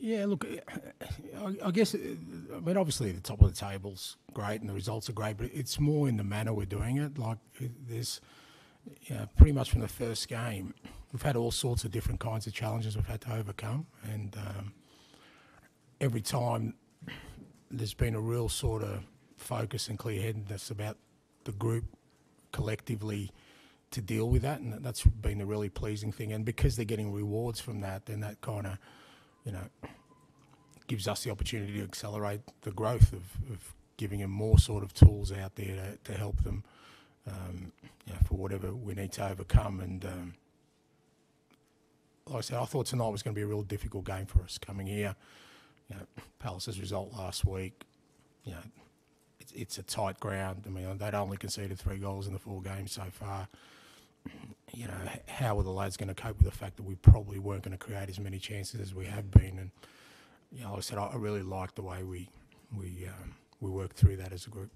Yeah, look, I, I guess, uh, I mean, obviously the top of the table's great and the results are great, but it's more in the manner we're doing it. Like, there's, you know, pretty much from the first game, we've had all sorts of different kinds of challenges we've had to overcome, and um, every time there's been a real sort of focus and clear-headedness about the group collectively to deal with that, and that's been a really pleasing thing. And because they're getting rewards from that, then that kind of you know, gives us the opportunity to accelerate the growth of, of giving them more sort of tools out there to, to help them, um, you know, for whatever we need to overcome. And um, like I said, I thought tonight was going to be a real difficult game for us coming here. You know, Palace's result last week, you know, it's, it's a tight ground. I mean, they'd only conceded three goals in the four games so far you know, how were the lads going to cope with the fact that we probably weren't going to create as many chances as we have been? And you know, like I said I really liked the way we we um, we worked through that as a group.